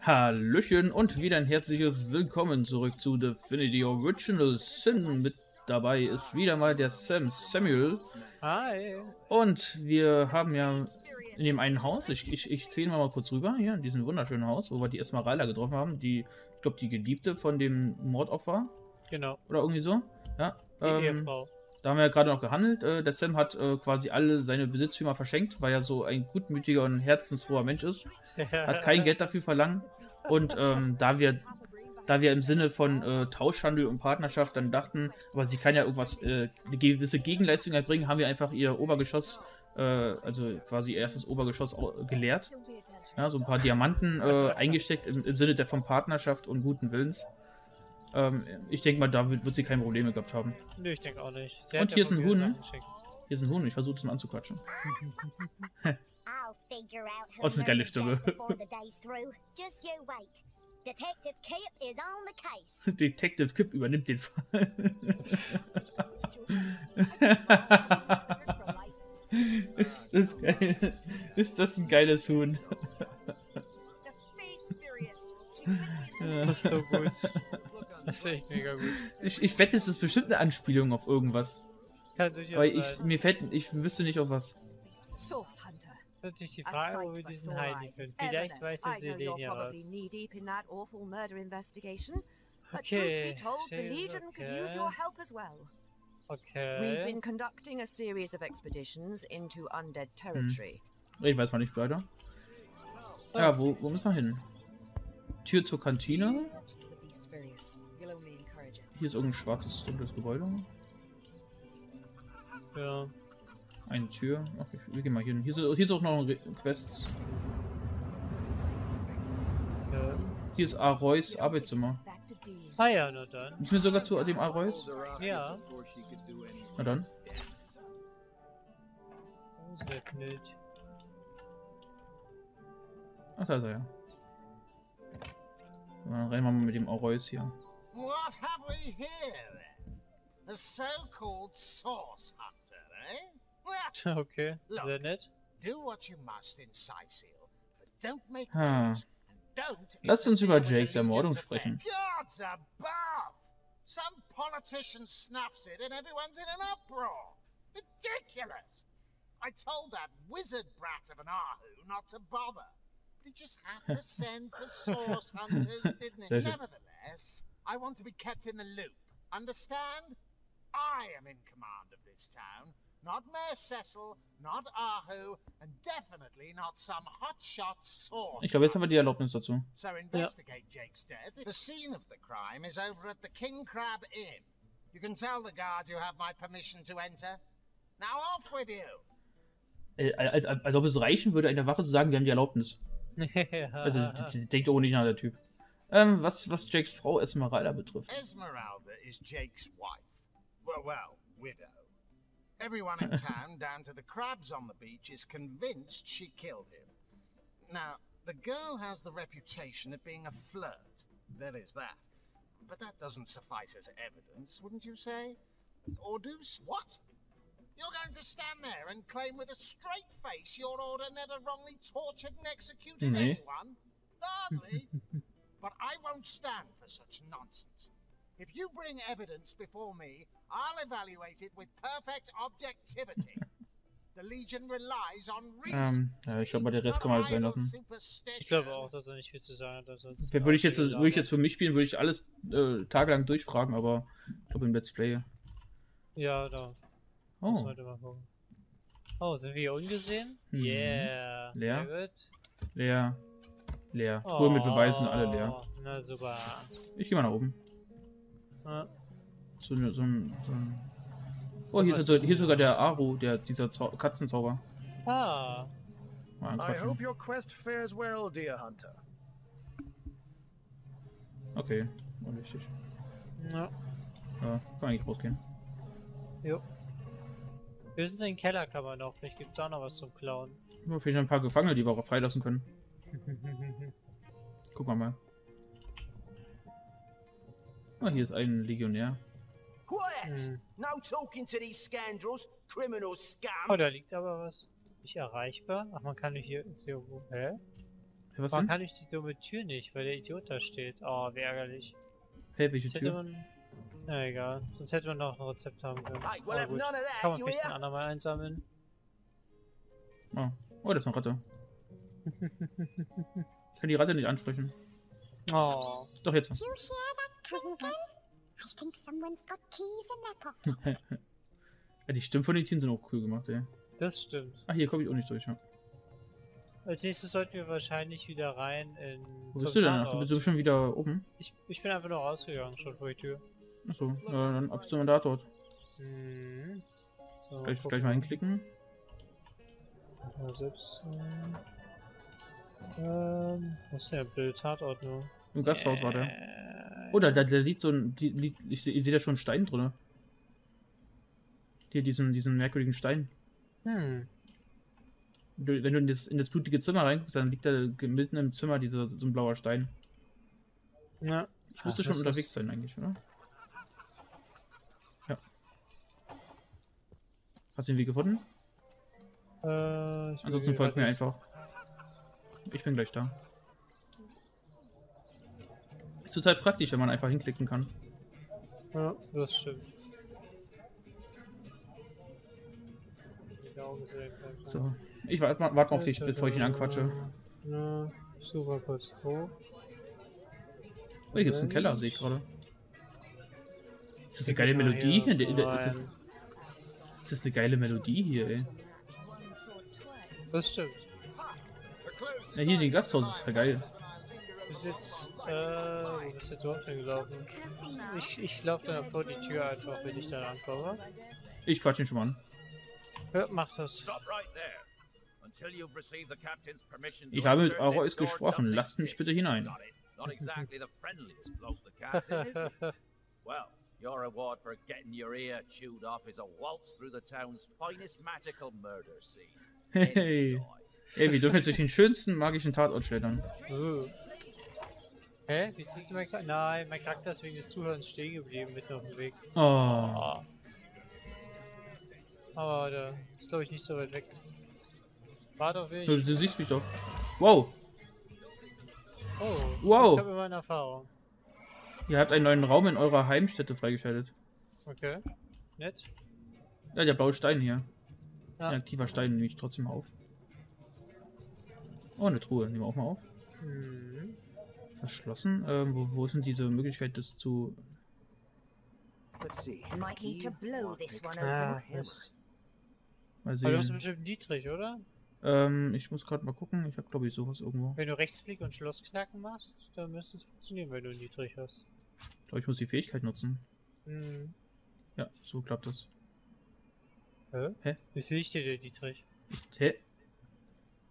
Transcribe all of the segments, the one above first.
Hallöchen und wieder ein herzliches Willkommen zurück zu Definity Original Sin. Mit dabei ist wieder mal der Sam Samuel. Hi. Und wir haben ja in dem einen Haus, ich, ich, ich gehe mal kurz rüber, hier in diesem wunderschönen Haus, wo wir die Esmeralda getroffen haben, die, ich glaube, die Geliebte von dem Mordopfer. Genau. Oder irgendwie so. Ja. Die Ähm, Ehefrau. Da haben wir ja gerade noch gehandelt. Äh, der Sam hat äh, quasi alle seine Besitztümer verschenkt, weil er so ein gutmütiger und herzensfroher Mensch ist. Hat kein Geld dafür verlangt. Und ähm, da wir da wir im Sinne von äh, Tauschhandel und Partnerschaft dann dachten, aber sie kann ja irgendwas, äh, eine gewisse Gegenleistung erbringen, haben wir einfach ihr Obergeschoss, äh, also quasi ihr erstes Obergeschoss geleert. Ja, so ein paar Diamanten äh, eingesteckt im, im Sinne der von Partnerschaft und guten Willens. Ähm, ich denke mal, da wird, wird sie keine Probleme gehabt haben. Nö, ich denke auch nicht. Sie Und hier ist ein Huhn. Geschenkt. Hier ist ein Hund, ich versuche es mal anzuquatschen. Oh, das ist eine geile Stimme. Detective Kip is on the case. Detective Kip übernimmt den Fall. ist das geil? Ist das ein geiles Huhn? Ja. Das ist so gut. Das ist echt mega gut. Ich, ich wette, es ist bestimmt eine Anspielung auf irgendwas. Kann durchaus Weil ich, sein. mir fällt, ich wüsste nicht auf was. Source Hunter. Natürlich die Frage, wo wir diesen eyes. finden. Vielleicht weiß know Selenia was. knee deep in that awful murder investigation. But Okay, truth be told, the she's Legion could use okay. your help as well. We've been conducting a series of expeditions into undead territory. Ich weiß mal nicht weiter. Ja, wo, wo müssen wir hin? Tür zur Kantine. Hier ist irgendein schwarzes, dunkles Gebäude. Ja. Eine Tür. Ach, ich, wir gehen mal hier hin. Hier ist, hier ist auch noch ein Quest. ja. Hier ist Aroys Arbeitszimmer. Ah ja, na dann. Müssen wir sogar zu dem Aroys? Ja. Na dann. Ach, da ist er ja. Dann rennen wir mal mit dem Aroys hier. What we here then? A so-called source hunter, eh? Well, Okay, Look. sehr nett. do what you must in Sicil, but don't make Hm. moves and don't. Lasst uns interfere über with the Jakes Ermordung Legion's affair. sprechen. Gods above! Some politician snuffs it and everyone's in an uproar. Ridiculous! I told that wizard brat of an Ahu not to bother. But he just had to send for source hunters, didn't he? Sehr schön. Nevertheless, I want to be kept in the loop. Understand? I am in command of this town, not Mayor Cecil, not Ahu, and definitely not some hotshot source. Ich glaube, jetzt haben wir die Erlaubnis dazu. So investigate Jake's death. The scene of the crime is over at the King Crab Inn. You can tell the guard you have my permission to enter. Now off with you. Äh, als, als, als ob es reichen würde, einer Wache zu sagen, wir haben die Erlaubnis. Also, denkt auch nicht nach der Typ. Ähm, was, was Jakes Frau Esmeralda betrifft. Esmeralda is Jake's wife. Well, well, widow. Everyone in town, down to the crabs on the beach, is convinced she killed him. Now, the girl has the reputation of being a flirt. There is that. But that doesn't suffice as evidence, wouldn't you say? Or do what? You're going to stand there and claim with a straight face your order never wrongly tortured and executed Nee. anyone? Hardly. But I won't stand for such nonsense. If you bring evidence before me, I'll evaluate it with perfect objectivity. the Legion relies on reason. Ähm, ja, ich glaube mal, der Rest kann man halt sein lassen. Ich glaube auch, dass er nicht viel zu sagen hat. Wer würde ich jetzt, würde ich jetzt für mich spielen, würde ich alles äh, tagelang durchfragen, aber ich glaube im Let's Play. Ja, da. Oh. Oh, sind wir hier ungesehen? Mhm. Yeah. Leer. Leer. Leer. Truhe mit Beweisen, alle leer. Oh, Na super. Ich gehe mal nach oben. Ja. So, so, ein, so ein. Oh, hier ist, so, hier ist sogar der Aru, der, dieser Zau Katzenzauber. Ah, Mal I anquatschen. hope your quest fares well, dear hunter. Okay, unwichtig. ja. Ja, kann eigentlich rausgehen. Jo. Höchstens in den Keller kann man noch. Vielleicht gibt's da noch was zum Klauen. Nur vielleicht ein paar Gefangene, die wir auch freilassen können. Wir mal. Ah, hier ist ein Legionär. Quiet! Hm. No talking to these scoundrels, criminal scum. Oh, da liegt aber was. Nicht erreichbar. Ach, man kann nicht hier. Ist hier. Hä? Was Warum denn? kann ich die dumme Tür nicht, weil der Idiot da steht? Oh, wie ärgerlich. Hey, welche Tür? man... Na egal, sonst hätte man noch ein Rezept haben können. Hey, we'll Aber have gut, kann man you vielleicht ein andermal einsammeln. Oh. oh, da ist eine Ratte. Ich kann die Ratte nicht ansprechen. Oh. Doch jetzt. You hear that clinking? I think someone's got keys in their pocket. Ja, die Stimmen von den Tieren sind auch cool gemacht, ey. Das stimmt. Ah, hier komme ich auch nicht durch, ja. Als nächstes sollten wir wahrscheinlich wieder rein in... Wo bist du denn? Ach, du bist du schon wieder oben? Ich, ich bin einfach nur rausgegangen, schon vor die Tür. Achso, ja, dann ab zum Mandat Mhm. So, Gleich, gucken gleich mal hinklicken. Mal sitzen. Ähm, was ist der blöde Tatort nur? Im Gasthaus war der. Äh, Oh, da, da, liegt so ein. Die, liegt, ich sehe seh da schon einen Stein drin. Hier, diesen, diesen merkwürdigen Stein. Hm. Du, wenn du in das, in das blutige Zimmer reinguckst, dann liegt da mitten im Zimmer dieser, so ein blauer Stein. Ja. Ich müsste Ach, schon unterwegs sein, eigentlich, oder? Ja. Hast du den Weg gefunden? Äh, ich Ansonsten folgt mir einfach. Ich bin gleich da. Ist total praktisch, wenn man einfach hinklicken kann. Ja, das stimmt. So. Ich warte mal, warte mal auf dich, bevor ich ihn anquatsche. Na, mal kurz hoch. Oh, hier gibt's einen Keller, sehe ich gerade. Ist das eine geile Melodie? hier ist, das, ist das eine geile Melodie hier, ey? Das stimmt. Ja, hier in Gasthaus ist ja geil. Bis jetzt, äh, wo bist du jetzt überhaupt hingelaufen? Ich, ich laufe dann vor die Tür einfach, wenn ich dann ankomme. Ich quatsch ihn schon mal an. Ja, mach das. Stop right there. Until you've received the captain's permission to Ich habe mit Arois gesprochen. Lasst mich bitte hinein. Got it. Not exactly the friendliest bloke, the captain, is he? Well, your reward for getting your ear chewed off is a waltz through the town's finest magical murder scene. Hey. Ey, wir dürfen jetzt durch den schönsten magischen Tatort schlittern. Hä? Wie siehst du mein Charakter? Nein, mein Charakter ist wegen des Zuhörens stehen geblieben, mitten auf dem Weg. Oh. Ah. Aber der ist, glaube ich, nicht so weit weg. Warte auf Du, mich. du siehst mich doch. Wow. Oh, Wow. ich habe immer eine Erfahrung. Ihr habt einen neuen Raum in eurer Heimstätte freigeschaltet. Okay. Nett. Ja, der blaue Stein hier. Ja. Ein aktiver Stein nehme ich trotzdem auf. Oh, eine Truhe. Nehmen wir auch mal auf. Mhm. Verschlossen. Ähm, wo, wo ist denn diese Möglichkeit, das zu... Let's see. Might need to blow this one Ah, open. Mist. Mal Aber du hast sehen. bestimmt niedrig, oder? Ähm, ich muss gerade mal gucken. Ich habe, glaube ich, sowas irgendwo. Wenn du Rechtsklick und Schlossknacken machst, dann müsste es funktionieren, wenn du niedrig hast. Ich glaube, ich muss die Fähigkeit nutzen. Hm. Ja, so klappt das. Hä? Hä? Wie sehe ich dir denn niedrig? Hä?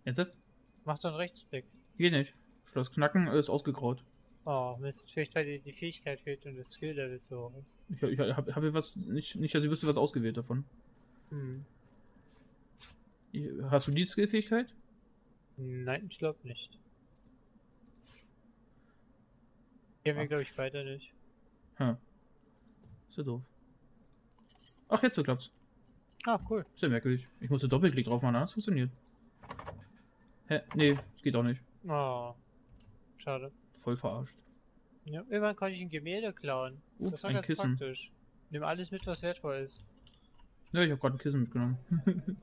Ernsthaft? Mach doch einen Rechtsklick. Geht nicht. Schloss knacken ist ausgegraut. Oh, Mist. Vielleicht weil dir die Fähigkeit fehlt und das Skill-Level zu hoch ist. Ich, ich habe hab hier was, nicht, nicht, also wüsste was ausgewählt davon. Hm. Ich- Hast du die Skillfähigkeit? Nein, ich glaube nicht. Die haben wir, Ah. glaube ich, weiter nicht. Hm. Ist ja doof. Ach, jetzt so klappt's. Ah, cool. Ist ja merkwürdig. Ich musste Doppelklick drauf machen, das funktioniert. Hä? Nee, es geht auch nicht. Oh. Schade. Voll verarscht. Ja, irgendwann konnte ich ein Gemälde klauen. Uh, das war ein ganz Kissen. praktisch. Nimm alles mit, was wertvoll ist. Ja, ich habe gerade ein Kissen mitgenommen.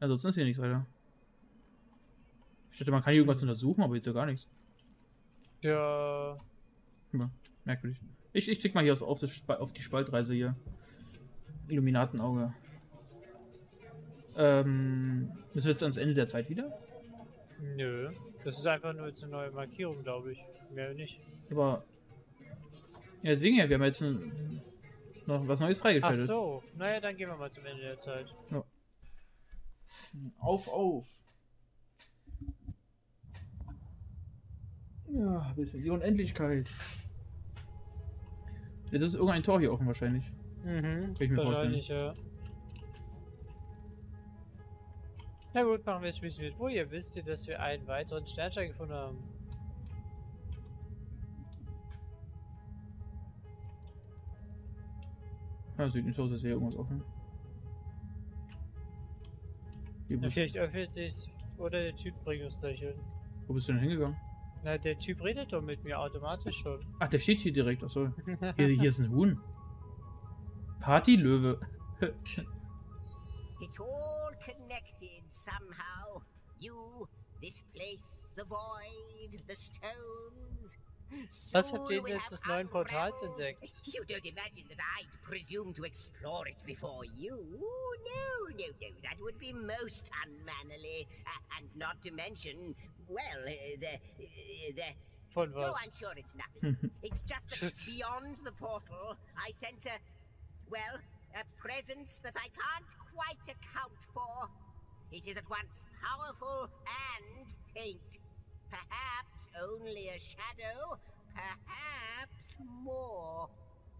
Ansonsten ist hier nichts weiter. Ich dachte, man kann hier irgendwas untersuchen, aber jetzt ja gar nichts. Ja. Merkwürdig. Ich, ich klick mal hier auf, auf, auf die Spaltreise hier. Illuminatenauge. Ähm, müssen wir jetzt ans Ende der Zeit wieder? Nö. Das ist einfach nur jetzt eine neue Markierung, glaube ich. Mehr nicht. Aber. Ja, deswegen ja, wir haben jetzt ein, noch was Neues Ach freigeschaltet. so. Naja, dann gehen wir mal zum Ende der Zeit. Auf, auf. Ja, ein bisschen die Unendlichkeit. Jetzt ist irgendein Tor hier offen wahrscheinlich. Mhm. ich mir wahrscheinlich, ja. Na gut, machen wir jetzt ein bisschen mit. Wo ihr wisst ihr, dass wir einen weiteren Sternstein gefunden haben. Ja, sieht nicht so aus, als wäre irgendwas offen. Ja, vielleicht öffnet sich Oder der Typ bringt uns gleich hin. Wo bist du denn hingegangen? Na, der Typ redet doch mit mir automatisch schon. Ach, der steht hier direkt. Achso. Hier, hier ist ein Huhn. Partylöwe. It's all connected somehow. You, this place, the void, the stones. Was habt ihr jetzt des neuen Portals entdeckt? You don't imagine that I'd presume to explore it before you? No, no, no. That would be most unmannerly. Uh, and not to mention, well, uh, the, uh, the. Von No. I'm sure it's nothing. it's just that beyond the portal, I sense a, well, a presence that I can't quite account for. It is at once powerful and faint. Perhaps only a shadow, perhaps more.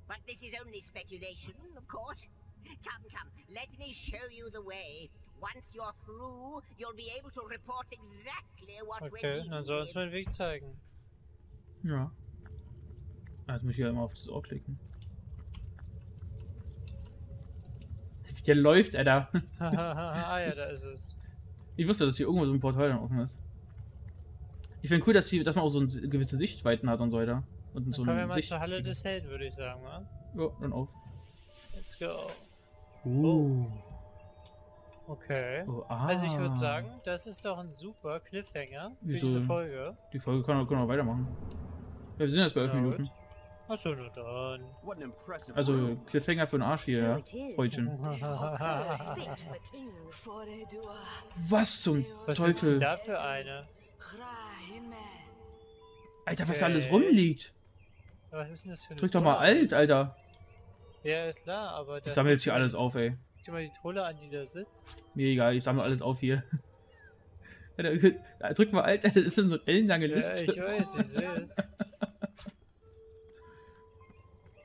But this is only speculation, of course. Come, come, let me show you the way. Once you're through, you'll be able to report exactly what we're Okay, dealing dann soll uns with. mal den Weg zeigen. Ja. Ah, Jetzt muss ich ja immer auf das Ohr klicken. Der läuft, Alter. ah ja, da ist es. Ich wusste, dass hier irgendwo so ein Portal dann offen ist. Ich finde cool, dass, hier, dass man auch so ein, gewisse Sichtweiten hat und so weiter. Und Dann so kommen wir mal Sicht. zur Halle des Helden, würde ich sagen, wa? Ja, dann auf. Let's go. Uh. Okay. Oh, ah. Also ich würde sagen, das ist doch ein super Cliffhanger für Wieso? diese Folge. Die Folge kann, kann auch weitermachen. Ja, wir sind jetzt bei 11 Ja, Minuten. Achso, nur dann. Also. Cliffhanger für den Arsch hier, ja. Freundchen. Was zum Was ist denn Teufel? da für eine? Alter, was da alles Okay. rumliegt. Was ist denn das für eine Drück doch mal alt, Alter. Ja, klar, aber... Ich das- sammle jetzt hier alles auf, ey. Guck mal die Trolle an, die da sitzt. Mir egal, ich sammle alles auf hier. Alter, drück mal alt, Alter, das ist eine ellenlange Ja, Liste. ich weiß, ich sehe es.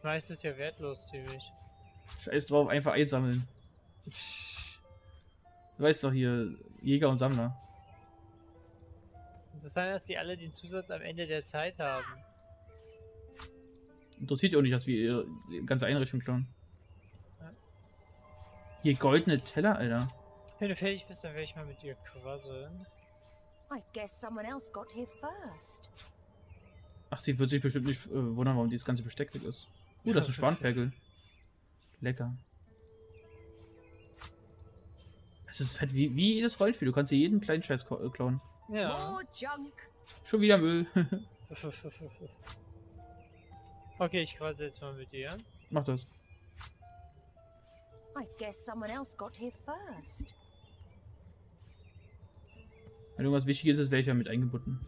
Meist ist ja wertlos, ziemlich. Scheiß drauf, einfach einsammeln. Du weißt doch hier, Jäger und Sammler. Interessant, dass die alle den Zusatz am Ende der Zeit haben. Interessiert ihr auch nicht, dass wir ihre die ganze Einrichtung klauen. Ja. Hier goldene Teller, Alter. Wenn du fertig bist, dann werde ich mal mit dir quasseln. I guess someone else got here first. Ach, sie wird sich bestimmt nicht äh, wundern, warum dieses ganze Besteck weg ist. Uh, das ist ein Spanferkel. Lecker. Es ist fett wie, wie jedes Rollenspiel. Du kannst hier jeden kleinen Scheiß äh, klauen. Ja. Schon wieder Müll. okay, ich quassel jetzt mal mit dir. Mach das. I guess someone else got here first. Wenn irgendwas wichtig ist, wäre ich ja mit eingebunden.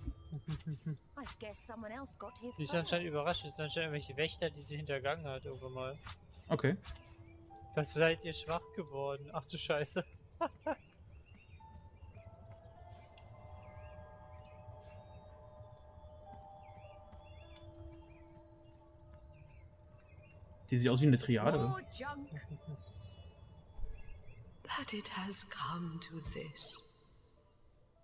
Die ist anscheinend überrascht. Es sind anscheinend irgendwelche Wächter, die sie hintergangen hat irgendwann mal. Okay. Was seid ihr schwach geworden? Ach du Scheiße. Die sieht aus wie eine Triade. That it has come to this.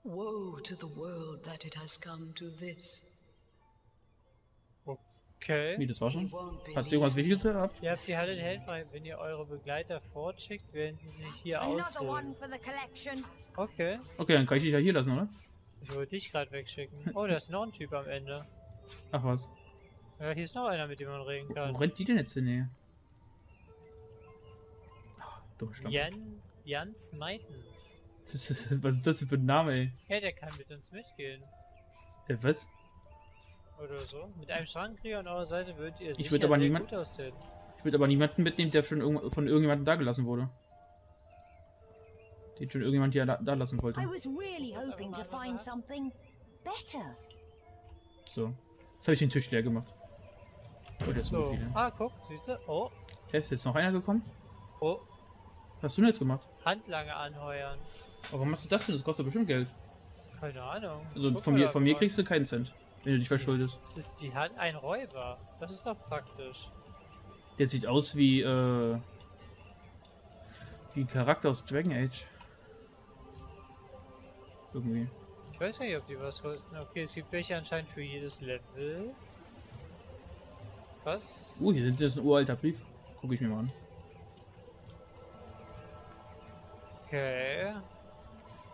Woe to the world that it has come to this. Okay. Wie, das war schon? Hat sie irgendwas Wichtiges gehabt? Ihr habt die Halle der Helden frei. Wenn ihr eure Begleiter fortschickt, werden sie sich hier ausruhen. for the collection. Okay. Okay, dann kann ich dich ja hier lassen, oder? Ich wollte dich gerade wegschicken. Oh, da ist noch ein Typ am Ende. Ach was. Ja, hier ist noch einer, mit dem man reden kann. wo rennt die denn jetzt hin? Ah, Dumme Schlampe. Jan, Jans Meiten. Das ist, was ist das denn für ein Name, ey? Ja, der kann mit uns mitgehen. Äh, was? Oder so. Mit einem Schrankkrieger an eurer Seite würdet ihr sicher würd aber sehr niemand- gut aussehen. Ich würde aber niemanden mitnehmen, der schon irgend von irgendjemandem da gelassen wurde. Den schon irgendjemand hier da, da lassen wollte. I was really hoping to find something better. So. Jetzt habe ich den Tisch leer gemacht. Oh, der ist so. Ah, guck, siehst du? Oh, Hä, ist jetzt noch einer gekommen? oh. Was hast du denn jetzt gemacht? Handlange anheuern. Aber warum machst du das denn? Das kostet bestimmt Geld. Keine Ahnung. Also Guck von mir, von mir kriegst du keinen Cent, wenn du dich verschuldest. Es ist die Hand ein Räuber. Das ist doch praktisch. Der sieht aus wie, äh, wie ein Charakter aus Dragon Age. Irgendwie. Ich weiß nicht, ob die was kosten. Okay, es gibt welche anscheinend für jedes Level. Was? Uh, hier sind- das ist ein uralter Brief. Gucke ich mir mal an. Okay.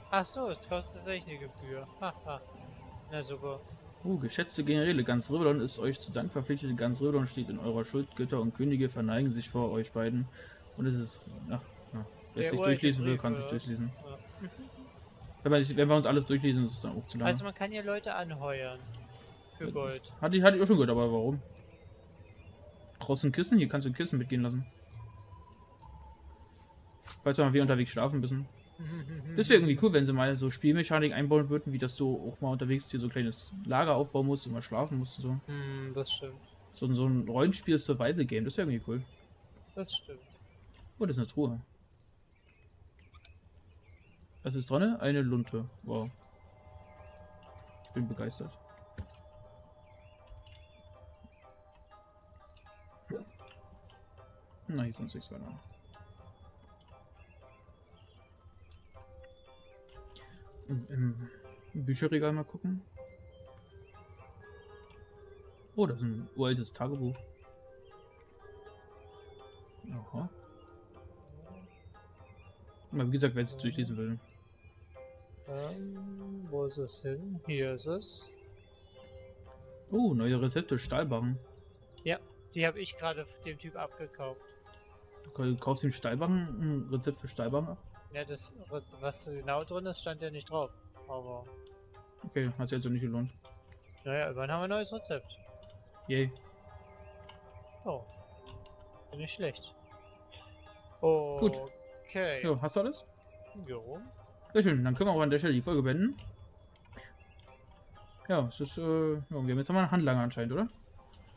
Ach so, es kostet tatsächlich eine Gebühr. Haha. Na super. Oh, geschätzte Generäle, ganz Riverdon ist euch zu Dank verpflichtet. Ganz Riverdon steht in eurer Schuld. Götter und Könige verneigen sich vor euch beiden. Und es ist. Ach, ja. Wer sich durchlesen will, kann sich durchlesen. Ja. Wenn, man, sich- wenn wir uns alles durchlesen, ist es dann auch zu lange. Also man kann hier Leute anheuern. Für Gold. Hatte ich, hatte ich auch schon gehört, aber warum? Brauchst du ein Kissen? Hier kannst du ein Kissen mitgehen lassen. Falls wir mal wieder unterwegs schlafen müssen. Das wäre irgendwie cool, wenn sie mal so Spielmechanik einbauen würden, wie dass du auch mal unterwegs hier so ein kleines Lager aufbauen musst und mal schlafen musst und so. Hm, das stimmt. So, ein- so ein Rollenspiel-Survival-Game, das wäre irgendwie cool. Das stimmt. Oh, das ist eine Truhe. Was ist dran? Eine Lunte. Wow. Ich bin begeistert. Na, hier ist sonst nichts weiter. Im, Bücherregal mal gucken. Oh, das ist ein uraltes Tagebuch. Aha. Aber wie gesagt, wer es durchlesen will. Ähm, wo ist es hin? Hier ist es. Oh, neue Rezepte, Stahlbarren. Ja, die habe ich gerade dem Typ abgekauft. Du kaufst dem Stahlbarren ein Rezept für Stahlbarren ab? Ja, das, was genau drin ist, stand ja nicht drauf. Aber, Okay, hat sich also nicht gelohnt. naja, immerhin haben wir ein neues Rezept. Yay. Oh. Nicht schlecht. Oh, Gut. Okay. Jo, hast du alles? Jo. Sehr schön, dann können wir auch an der Stelle die Folge beenden. Ja, es ist, äh, ja, wir haben jetzt nochmal einen Handlanger anscheinend, oder?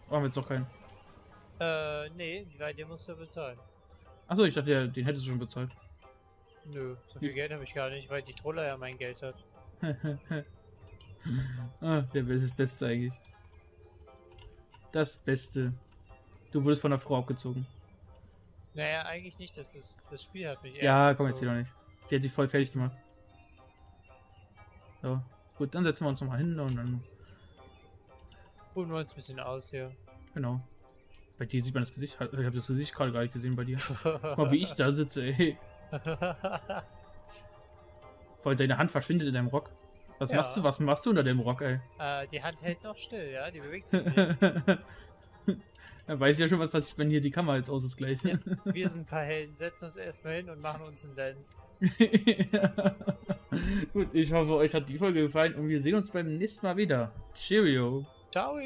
Oder haben wir jetzt noch keinen? Äh, nee, weil den musst du bezahlen. Achso, ich dachte, der- den hättest du schon bezahlt. Nö, so viel Geld habe ich gar nicht, weil die Troller ja mein Geld hat. ah, der Be- das Beste eigentlich. Das Beste. Du wurdest von der Frau abgezogen. Naja, eigentlich nicht, das, ist, das Spiel hat mich Ja, komm jetzt hier noch nicht. Die hat dich voll fertig gemacht. So, gut, dann setzen wir uns nochmal hin und dann, Ruhen wir uns ein bisschen aus hier. genau. Bei dir sieht man das Gesicht, ich habe das Gesicht gerade gar nicht gesehen bei dir. Guck mal, wie ich da sitze, ey. Voll, deine Hand verschwindet in deinem Rock. Was Ja. machst du, was machst du unter dem Rock, ey? äh, die Hand hält noch still, ja, die bewegt sich nicht. Dann weiß ich ja schon, was passiert, wenn hier die Kamera jetzt aus ist gleich. Ja. Wir sind ein paar Helden, setzen uns erstmal hin und machen uns einen Dance. Gut, ich hoffe, euch hat die Folge gefallen und wir sehen uns beim nächsten Mal wieder. Cheerio. Ciao!